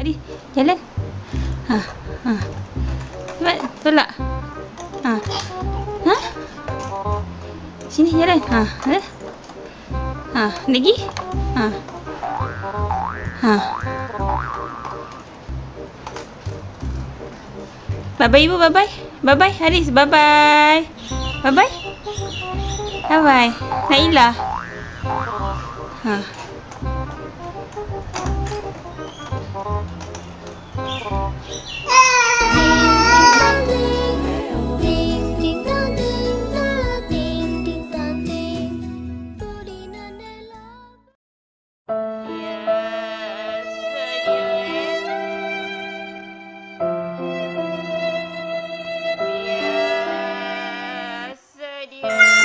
Adi, jalan. Ha, ha. Cepat tolak. Ha. Ha? Sini jalan. Ha, ha. Ha, lagi. Ha. Ha. Bye bye ibu, bye bye. Bye bye Haris, bye bye. Bye bye. Bye bye. Naila. Ha. 叮叮当，叮叮当，叮当，叮叮当，叮。Yes，I do。Yes，I do。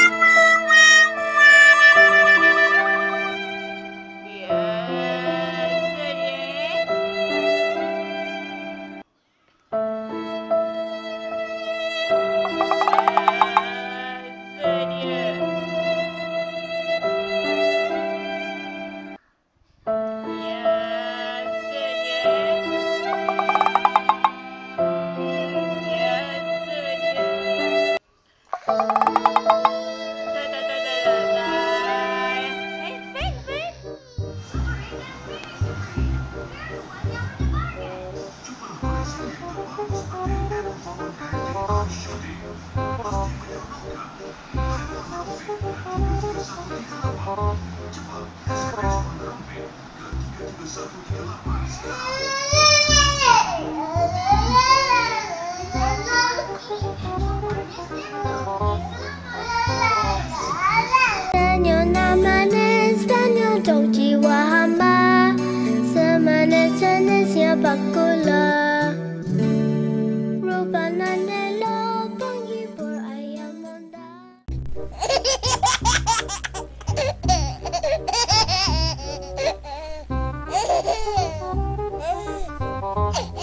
Daniel. Hey.